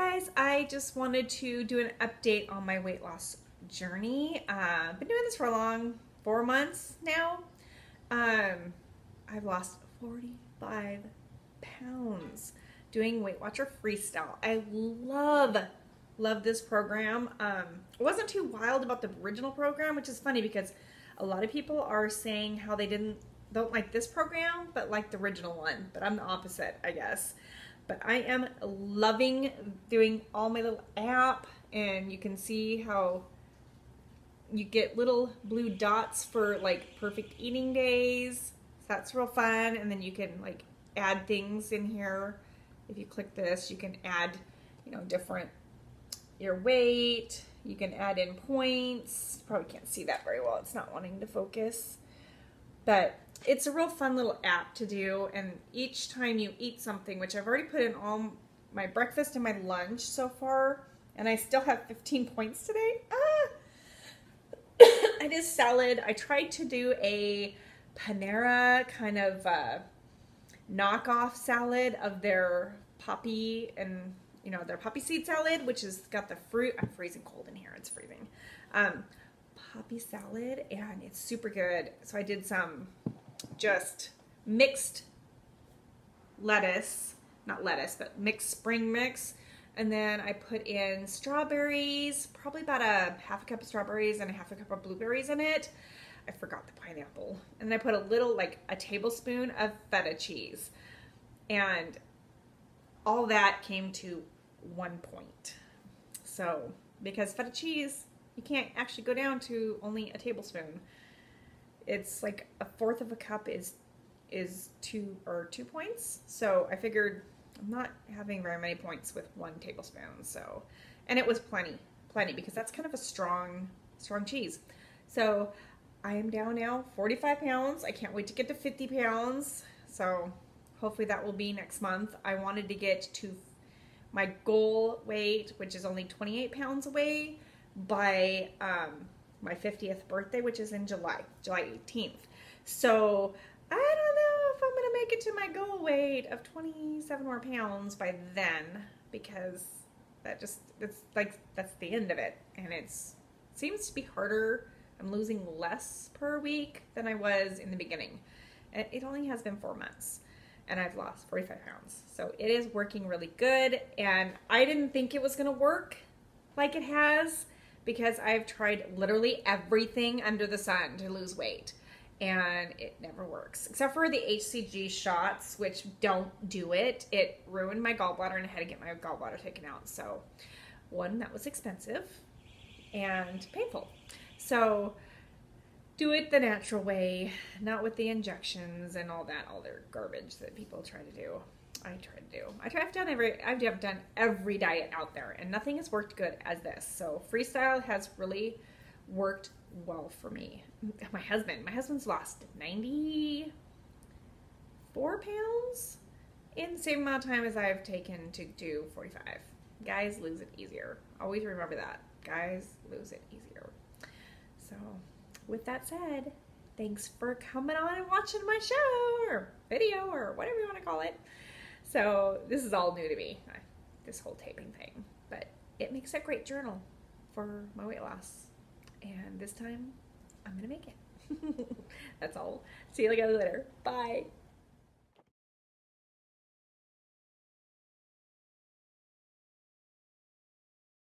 guys, I just wanted to do an update on my weight loss journey. Uh, been doing this for a long, four months now. Um, I've lost 45 pounds doing Weight Watcher Freestyle. I love, love this program. Um, I wasn't too wild about the original program, which is funny because a lot of people are saying how they didn't don't like this program, but like the original one. But I'm the opposite, I guess. But I am loving doing all my little app, and you can see how you get little blue dots for like perfect eating days. So that's real fun. And then you can like add things in here. If you click this, you can add, you know, different your weight. You can add in points. Probably can't see that very well. It's not wanting to focus. But it's a real fun little app to do. And each time you eat something, which I've already put in all my breakfast and my lunch so far, and I still have 15 points today. Ah! I did salad. I tried to do a Panera kind of uh, knockoff salad of their poppy and you know their poppy seed salad, which has got the fruit. I'm freezing cold in here. It's freezing. Um, poppy salad, and it's super good. So I did some just mixed lettuce, not lettuce, but mixed spring mix. And then I put in strawberries, probably about a half a cup of strawberries and a half a cup of blueberries in it. I forgot the pineapple. And then I put a little, like a tablespoon of feta cheese. And all that came to one point. So, because feta cheese, you can't actually go down to only a tablespoon it's like a fourth of a cup is is two or two points. So I figured I'm not having very many points with one tablespoon. So, and it was plenty, plenty because that's kind of a strong, strong cheese. So I am down now 45 pounds. I can't wait to get to 50 pounds. So hopefully that will be next month. I wanted to get to my goal weight, which is only 28 pounds away by um, my 50th birthday, which is in July, July 18th. So I don't know if I'm going to make it to my goal weight of 27 more pounds by then because that just, it's like, that's the end of it. And it's, it seems to be harder. I'm losing less per week than I was in the beginning. It only has been four months and I've lost 45 pounds. So it is working really good. And I didn't think it was going to work like it has because I've tried literally everything under the sun to lose weight and it never works except for the HCG shots, which don't do it. It ruined my gallbladder and I had to get my gallbladder taken out. So, one that was expensive and painful. So, do it the natural way, not with the injections and all that, all their garbage that people try to do. I try to do. I try, I've done every I've done every diet out there, and nothing has worked good as this. So freestyle has really worked well for me. My husband, my husband's lost ninety four pounds in the same amount of time as I've taken to do forty five. Guys lose it easier. Always remember that. Guys lose it easier. So, with that said, thanks for coming on and watching my show or video or whatever you want to call it. So this is all new to me, this whole taping thing. But it makes a great journal for my weight loss. And this time, I'm to make it. That's all. See you guys later. Bye.